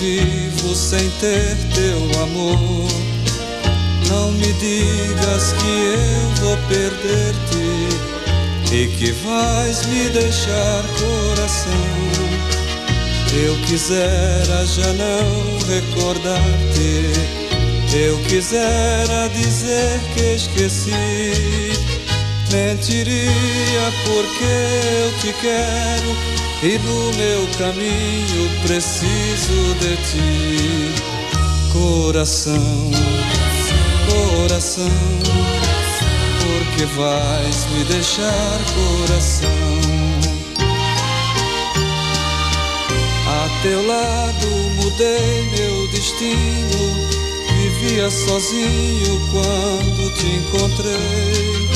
vivo sem ter teu amor. Não me digas que eu vou perder-te e que vais me deixar coração. Eu quisera já não recordar-te, eu quisera dizer que esqueci. Mentiria porque eu te quero e no meu caminho preciso de ti. Coração, coração, porque vais me deixar coração. teu lado mudei meu destino. Vivia sozinho quando te encontrei.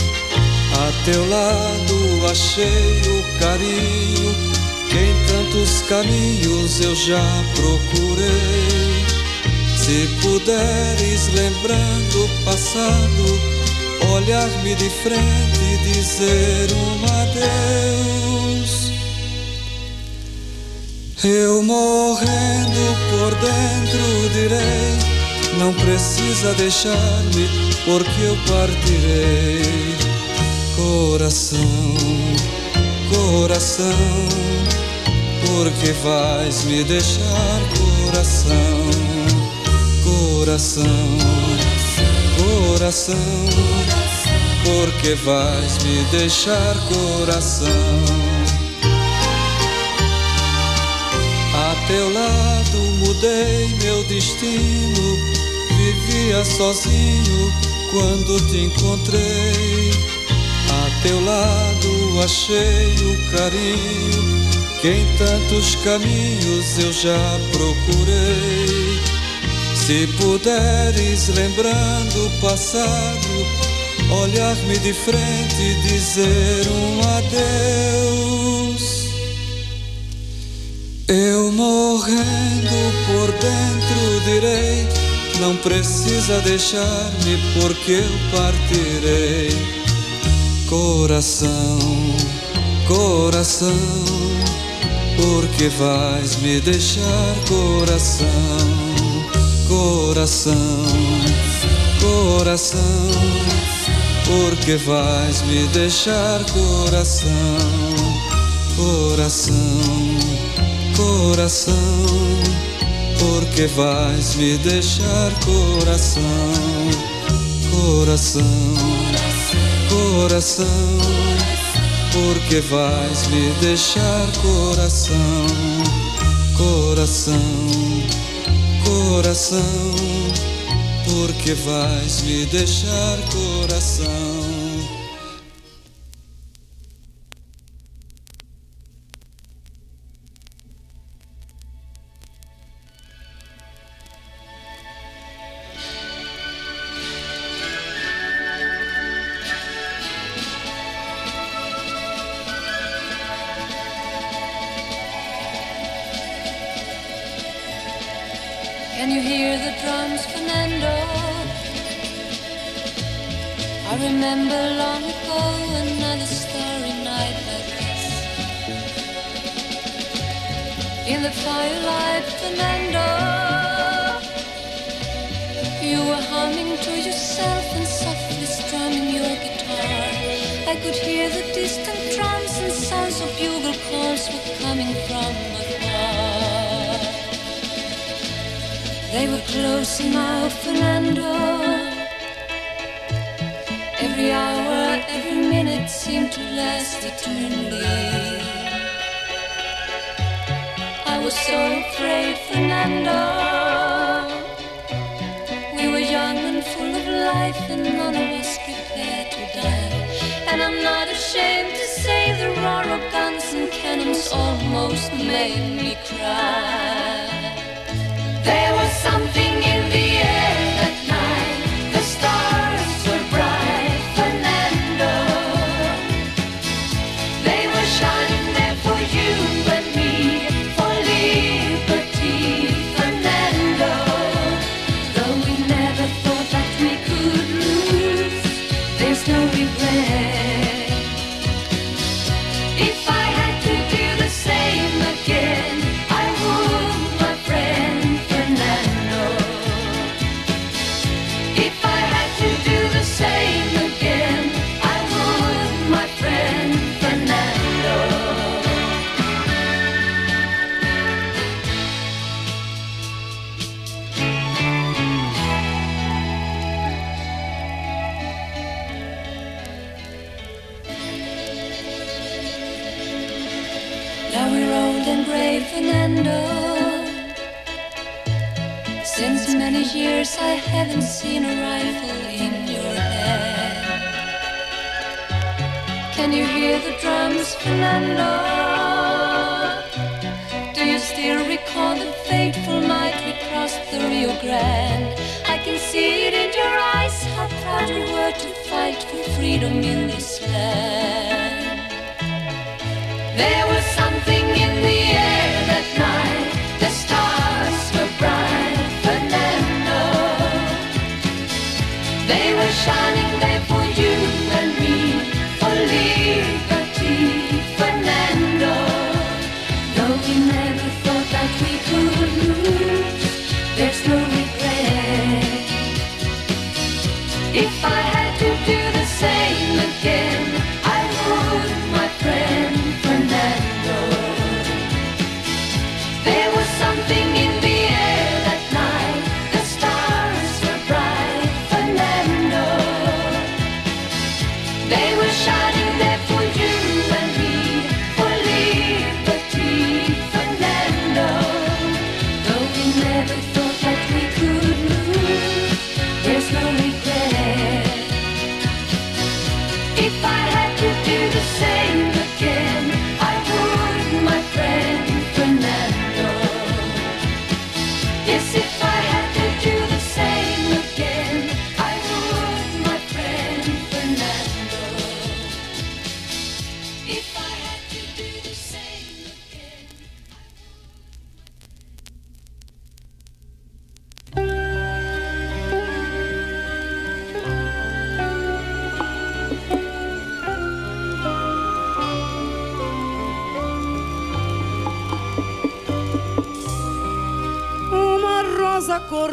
A teu lado achei o carinho em tantos caminhos eu já procurei. Se puderes, lembrando o passado, olhar-me de frente e dizer um adeus. Eu morrendo por dentro direi: Não precisa deixar-me, porque eu partirei. Coração, coração, porque vais me deixar, coração, coração, coração, porque vais me deixar, coração. teu lado mudei meu destino. Vivia sozinho quando te encontrei. A teu lado achei o carinho que em tantos caminhos eu já procurei. Se puderes, lembrando o passado, olhar-me de frente e dizer um adeus. Eu morrendo por dentro direi: Não precisa deixar-me, porque eu partirei. Coração, coração, porque vais me deixar, coração, coração, coração, porque vais me deixar, coração, coração coração, porque vais me deixar coração, coração, coração, porque vais me deixar coração, coração, coração, porque vais me deixar coração. Can you hear the drums, Fernando? I remember long ago another starry night like this. In the firelight, Fernando, you were humming to yourself and softly strumming your guitar. I could hear the distant drums and sounds of bugle calls were coming from They were close enough, Fernando. Every hour, every minute seemed to last eternally. I was so afraid, Fernando. We were young and full of life, and none of us prepared to die. And I'm not ashamed to say the roar of guns and cannons almost made me cry. They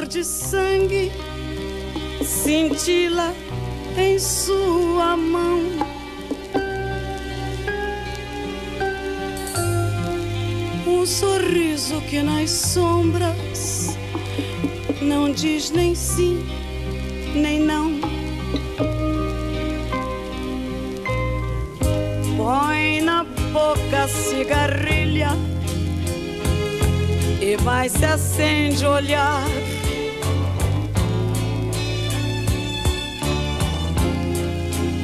de sangue cintila em sua mão. Um sorriso que nas sombras não diz nem sim, nem não. Põe na boca cigarrilha e vai se acende olhar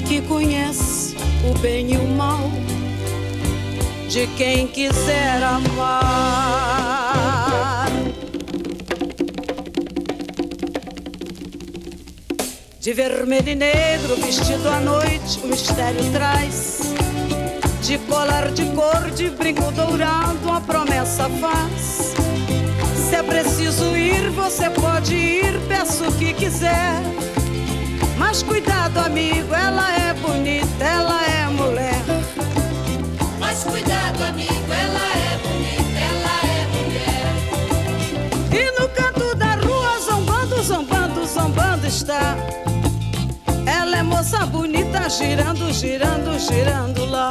que conhece o bem e o mal de quem quiser amar. De vermelho e negro, vestido à noite, o mistério traz. De colar de cor, de brinco dourado, a promessa faz. É preciso ir, você pode ir, peço o que quiser mas cuidado, amigo, ela é bonita, ela é mulher. Mas cuidado, amigo, ela é bonita, ela é mulher. E no canto da rua, zombando, zombando, zombando está. Ela é moça bonita, girando, girando, girando lá.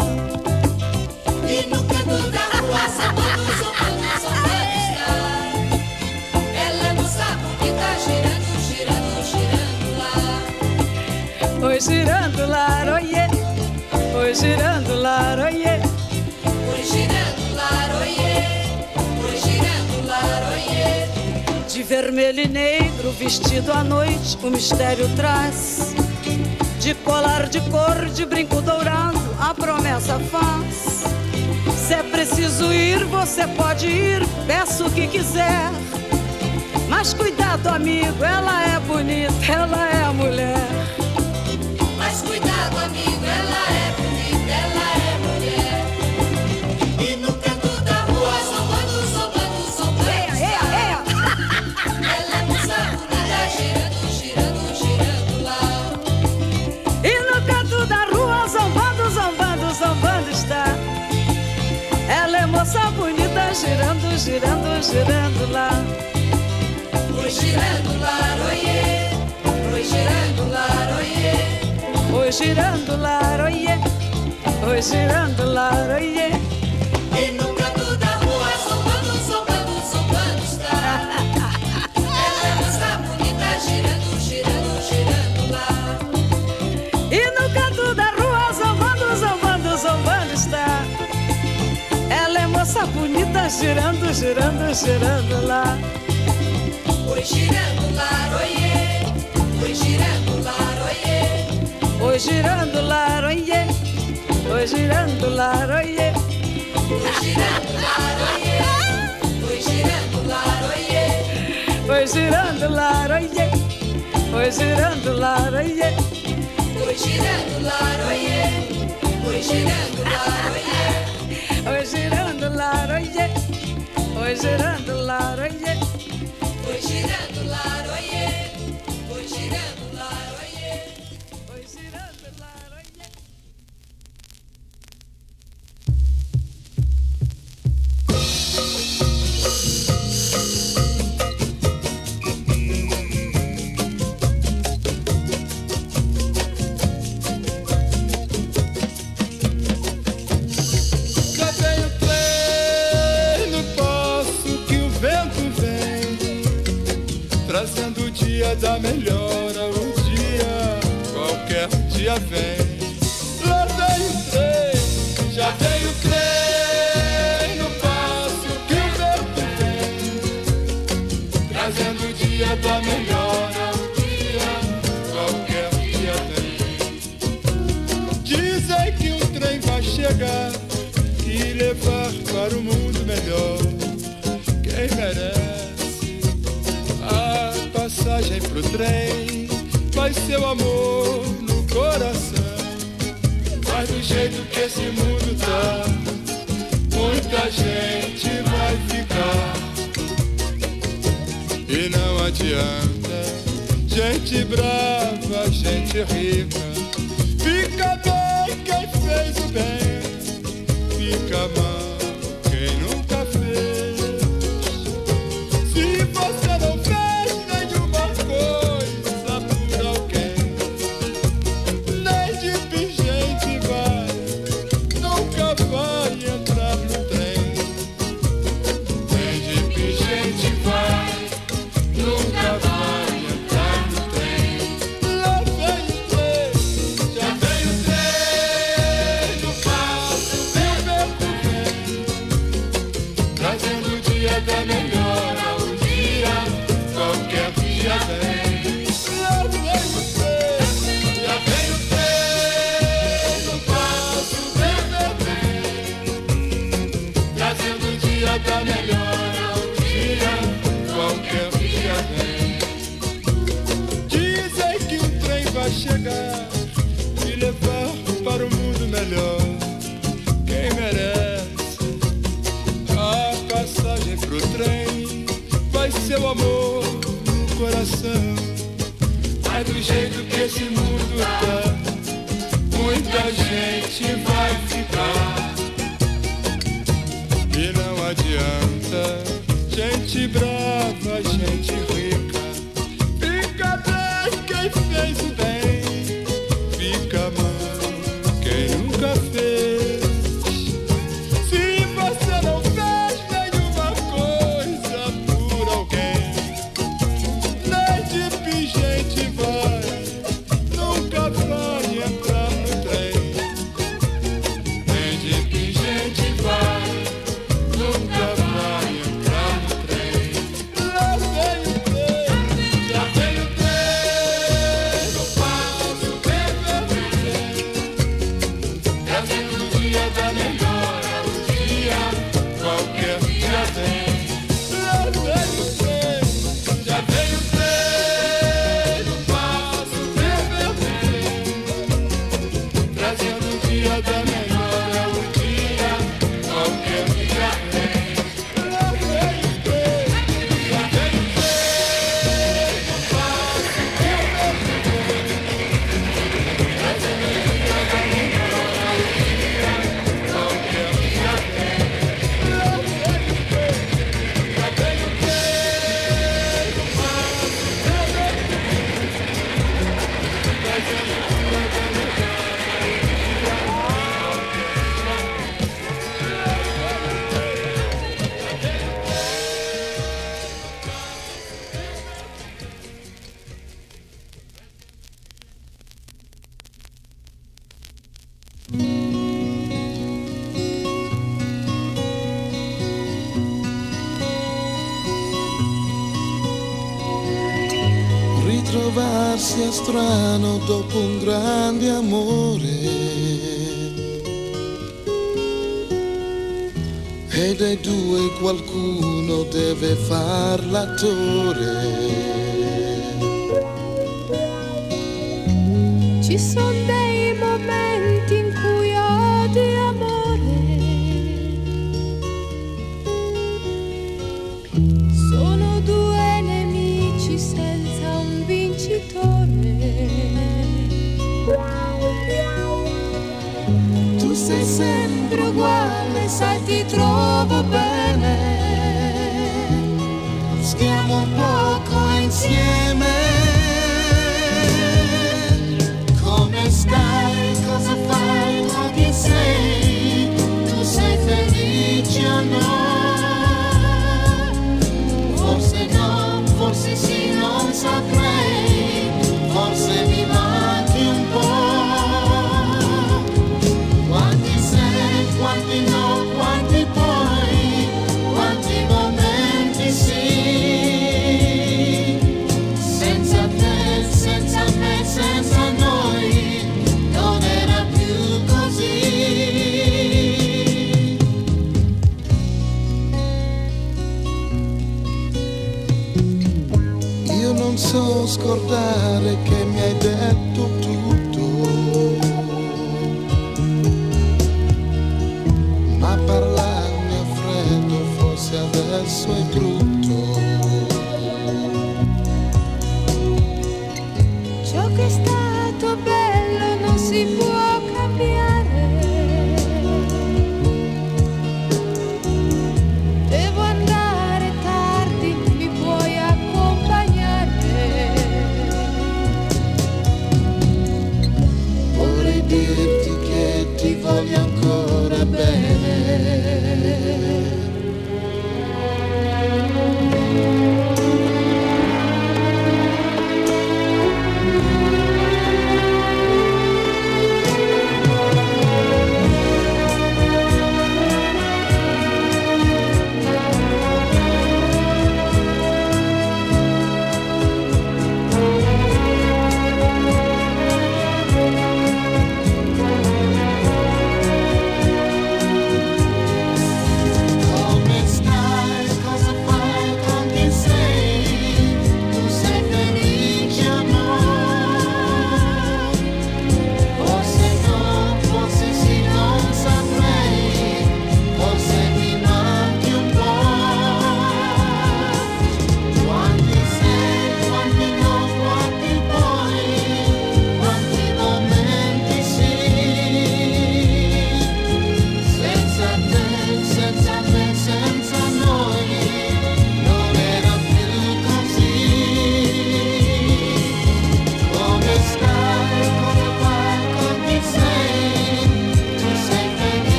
Oi girando lar, oiê. Oi girando lar, oiê. Oi girando lar, oiê. Oi girando lar, oiê. De vermelho e negro, vestido à noite, o mistério traz. De colar de cor, de brinco dourado, a promessa faz. Se é preciso ir, você pode ir, peço o que quiser. Mas cuidado, amigo, ela é bonita, ela é mulher. Cuidado, amigo, ela é bonita, ela é mulher. E no canto da rua, zombando, zombando, zombando. É, é, é. Ela girando, girando, girando lá. E no canto da rua, zombando, zombando, zombando está. Ela é moça bonita, girando, girando, girando lá. Foi girando lá, oiê. Foi girando lá, oiê. Oi, girando lá, oiê. Oi, girando lá, oiê. E no canto da rua, zombando, zombando, zombando está. Ela está bonita, girando, girando, girando lá. E no canto da rua, zombando, zombando, zombando está. Ela é moça bonita, girando, girando, girando lá. Oi, girando lá, oiê. Oi, girando lá, oiê. Oi, girando lá, oiê. Oi, girando lá, oiê. Oi, girando lá, oiê. Oi, girando lá, oiê. Oi, girando lá, oiê. Oi, girando lá, oiê. Oi, girando lá, oiê. Oi, girando lá, oiê. Oi, girando lá, oiê. Oi, girando lá, oiê. Oi, girando lá, oiê. Oi, girando dia da melhora O dia, qualquer dia vem. Lá vem o trem, já veio o trem No passo que o vento vem Trazendo o dia da melhora O dia, qualquer dia vem. Dizem que um trem vai chegar e levar para o mundo melhor pro trem. Ser o amor no coração, mas do jeito que esse mundo tá, muita gente vai ficar. E não adianta, gente brava, gente rica. Fica bem quem fez o bem, fica mal o dia da melhora, o dia, qualquer dia vem. Dizem que um trem vai chegar e levar para o mundo melhor quem merece a passagem pro trem. Vai ser o amor no coração, mas do jeito que esse mundo tá, muita gente dei due qualcuno deve far l'attore. Ci sono dei momenti in cui odio amore. Sono due nemici senza un vincitore. Tu sei sempre uguale, sai ti trovo. Come stai, cosa fai, con chi sei, tu sei felice o no? forse no, forse sì, non saprei. ricordare che mi hai detto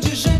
de gente.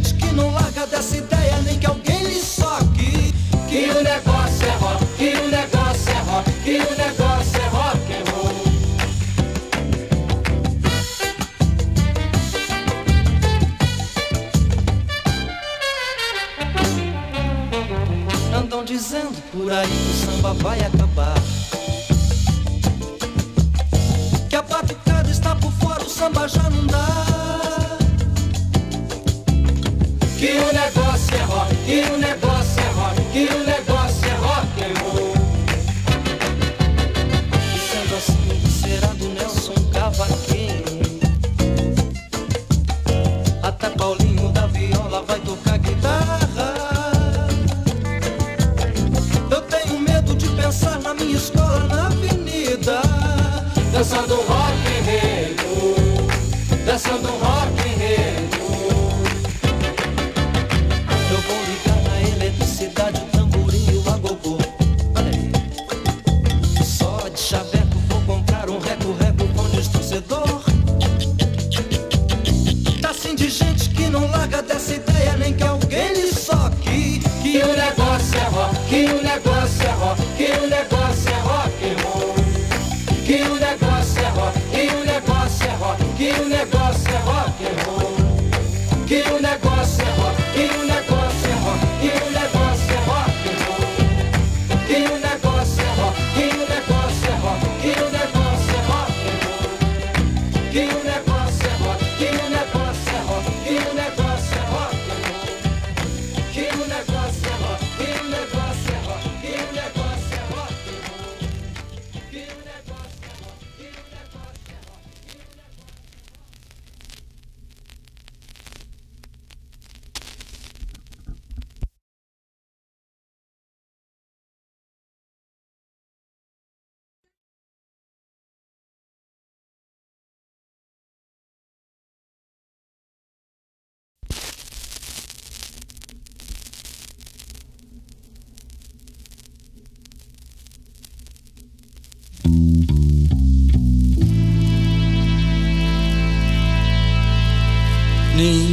kill that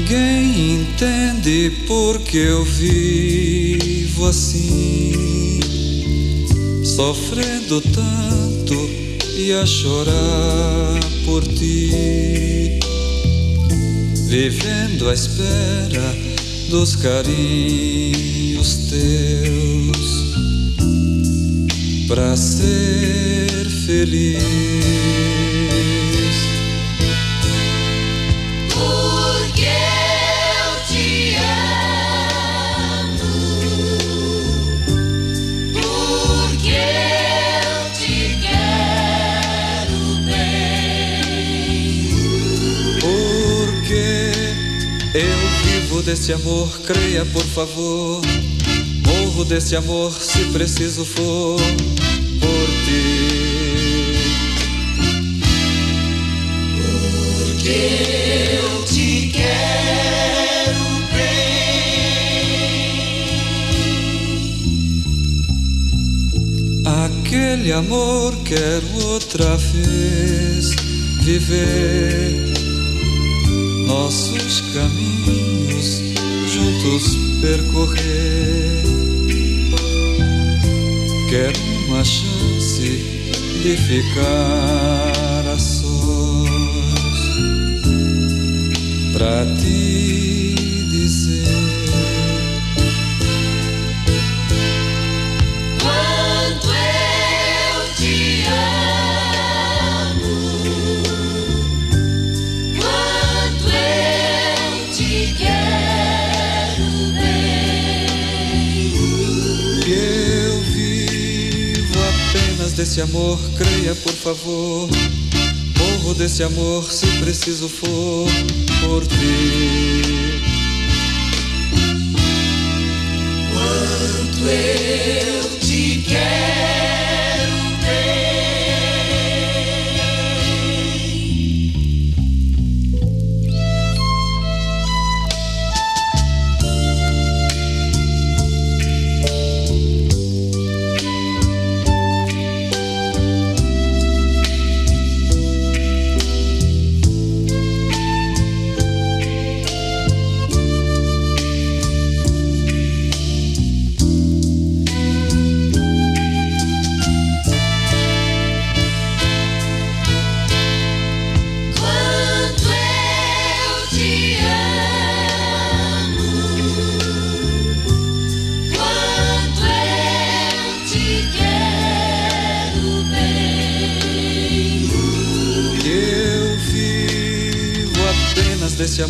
Ninguém entende porque eu vivo assim, sofrendo tanto e a chorar por ti, vivendo à espera dos carinhos teus. Para ser feliz. desse amor, creia por favor. Morro desse amor se preciso for por ti. Porque eu te quero bem. Aquele amor quero outra vez viver nossos caminhos juntos percorrer. Quero uma chance de ficar a sós pra ti. desse amor, creia por favor. Morro desse amor se preciso for por ti. Quanto eu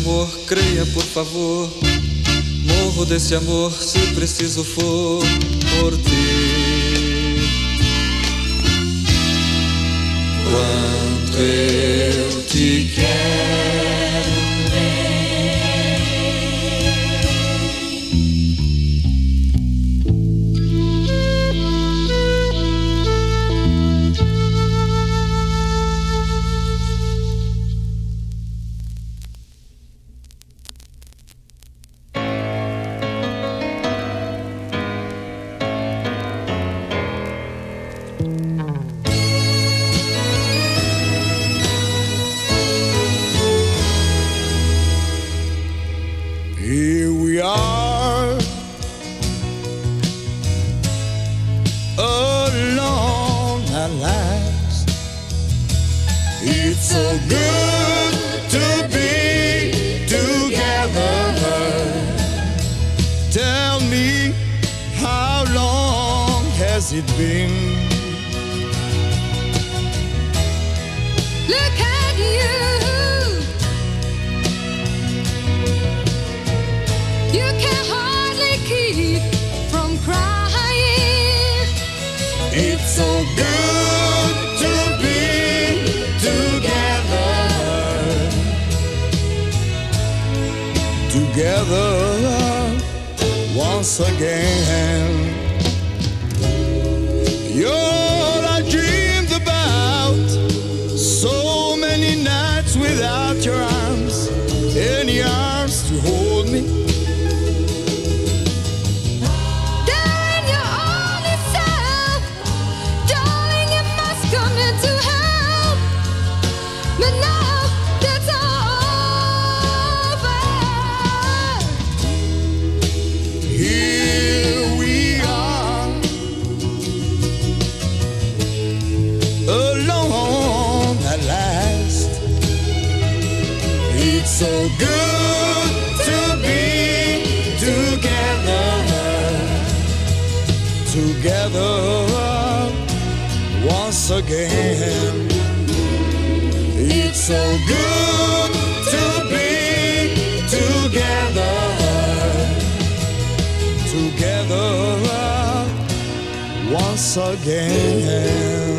amor, creia por favor. Morro desse amor se preciso for por ti. once again. again.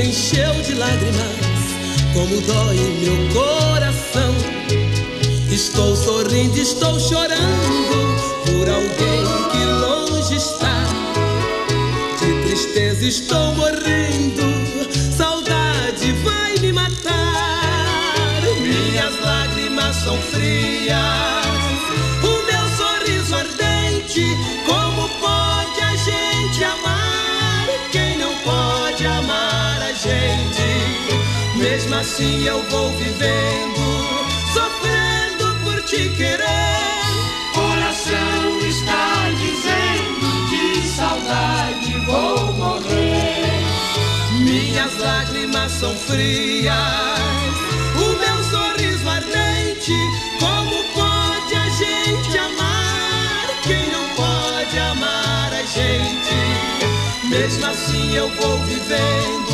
Encheu de lágrimas, como dói meu coração. Estou sorrindo, estou chorando por alguém que longe está. De tristeza estou morrendo, saudade vai me matar. Minhas lágrimas são frias, Mesmo assim eu vou vivendo, sofrendo por te querer. Coração está dizendo de saudade vou morrer. Minhas lágrimas são frias, o meu sorriso ardente. Como pode a gente amar quem não pode amar a gente? Mesmo assim eu vou vivendo,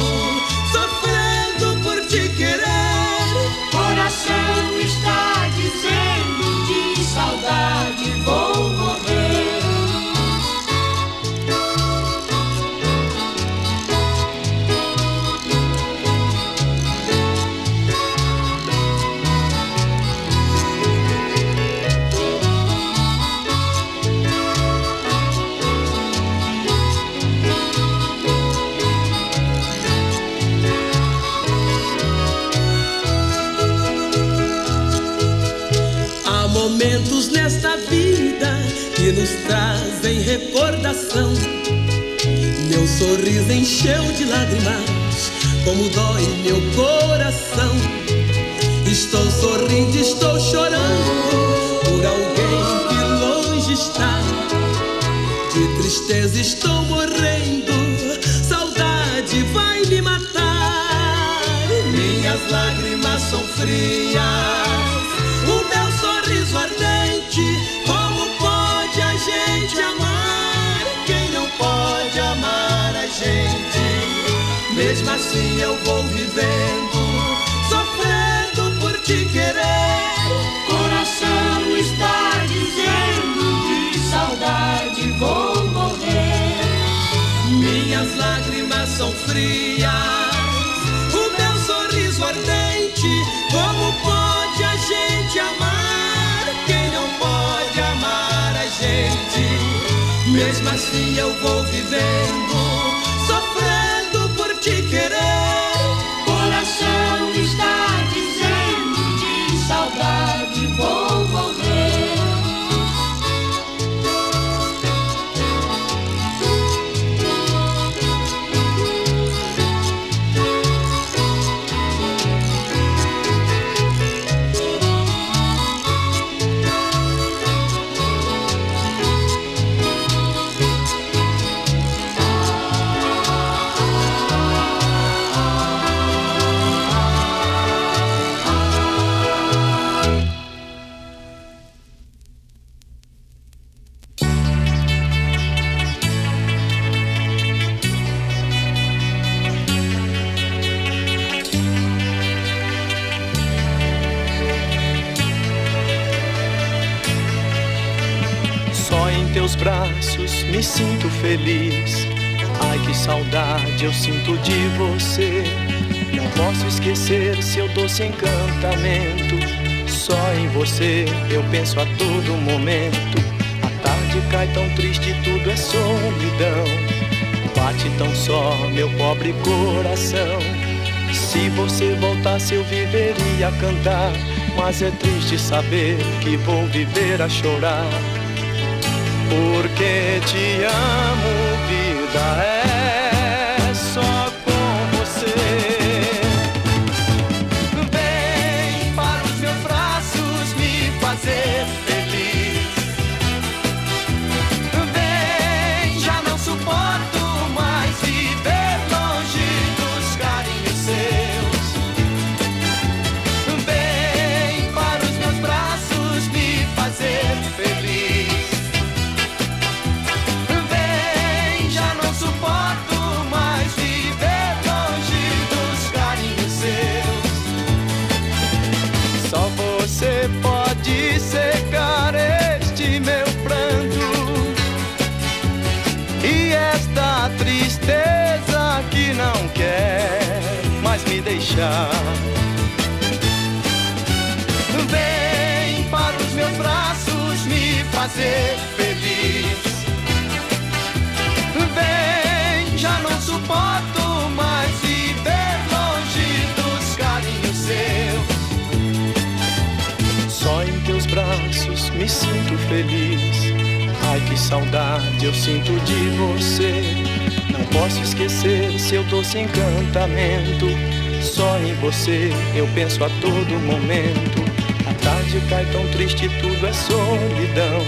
recordação. Meu sorriso encheu de lágrimas, como dói meu coração. Estou sorrindo, estou chorando por alguém que longe está. De tristeza estou morrendo, saudade vai me matar. Minhas lágrimas são frias, assim eu vou vivendo, sofrendo por te querer. Coração está dizendo de saudade vou morrer. Minhas lágrimas são frias, o meu sorriso ardente. Como pode a gente amar quem não pode amar a gente? Mesmo assim eu vou vivendo, braços me sinto feliz. Ai que saudade eu sinto de você. Não posso esquecer seu doce encantamento. Só em você eu penso a todo momento. A tarde cai tão triste, tudo é solidão. Bate tão só meu pobre coração. Se você voltasse eu viveria a cantar. Mas é triste saber que vou viver a chorar porque te amo, vida é. Deixar. Vem para os meus braços me fazer feliz. Vem, já não suporto mais viver longe dos carinhos seus. Só em teus braços me sinto feliz. Ai que saudade eu sinto de você. Não posso esquecer seu doce encantamento. Só em você eu penso a todo momento. A tarde cai tão triste, tudo é solidão.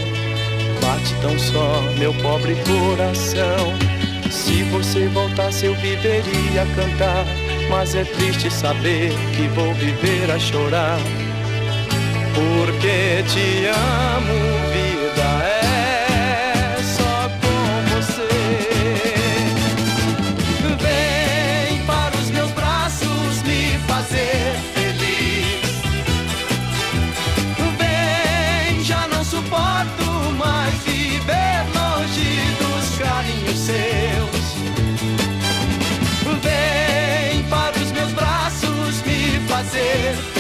Bate tão só meu pobre coração. Se você voltasse, eu viveria a cantar. Mas é triste saber que vou viver a chorar. Porque te amo, vida me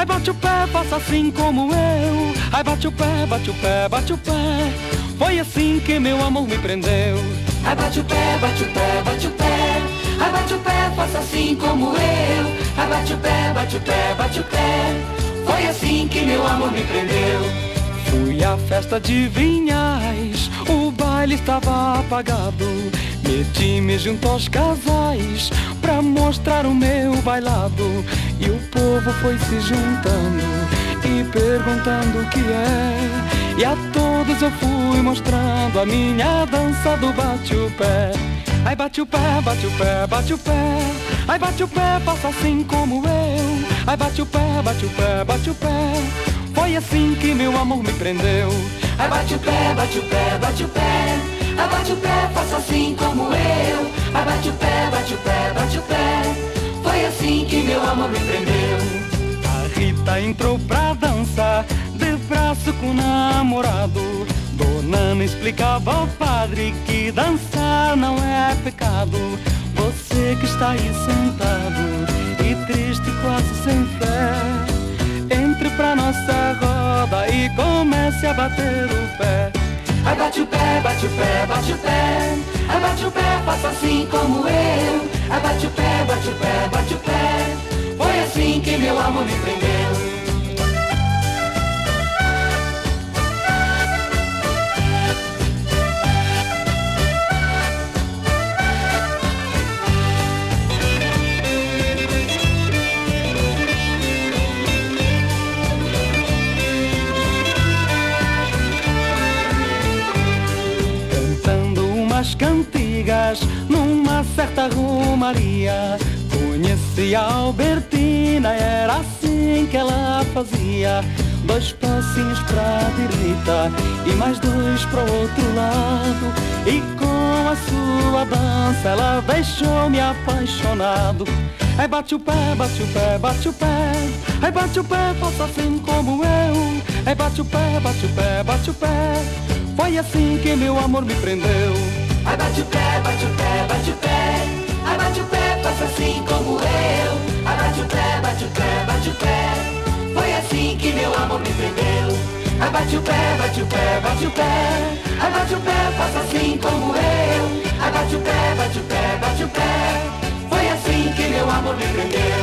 Ai bate o pé, faça assim como eu. Ai bate o pé, bate o pé, bate o pé. Foi assim que meu amor me prendeu. Ai bate o pé, bate o pé, bate o pé. Ai bate o pé, faça assim como eu. Ai bate o pé, bate o pé, bate o pé. Foi assim que meu amor me prendeu. Fui à festa de vinhais, o baile estava apagado. Meti-me junto aos casais pra mostrar o meu bailado. E o povo foi se juntando e perguntando o que é. E a todos eu fui mostrando a minha dança do bate o pé. Ai bate o pé, bate o pé, bate o pé. Ai bate o pé, faça assim como eu. Ai bate o pé, bate o pé, bate o pé. Foi assim que meu amor me prendeu. Ai bate o pé, bate o pé, bate o pé. Ai bate o pé, faça assim como eu. Ai bate o pé, bate o pé, bate o pé. Assim que meu amor me prendeu. A Rita entrou pra dançar, de braço com o namorado. Dona Ana explicava ao padre que dançar não é pecado. Você que está aí sentado e triste, quase sem fé. Entre pra nossa roda e comece a bater o pé. Ai bate o pé, bate o pé, bate o pé. Ai bate o pé, faça assim como eu. Ai bate o pé, bate o pé, bate o pé. Foi assim que meu amor me prendeu. Cantigas certa romaria. Conheci a Albertina, era assim que ela fazia. Dois passinhos pra direita e mais dois pro outro lado. E com a sua dança ela deixou-me apaixonado. Aí bate o pé, bate o pé, bate o pé. Aí bate o pé, faça assim como eu. Aí bate o pé, bate o pé, bate o pé. Foi assim que meu amor me prendeu. Ai bate o pé, bate o pé, bate o pé. Assim como eu. Ai bate o pé, bate o pé, bate o pé. Foi assim que meu amor me prendeu. Ai bate o pé, bate o pé, bate o pé. Ai bate o pé, faça assim como eu. Abate o pé, bate o pé, bate o pé. Foi assim que meu amor me prendeu.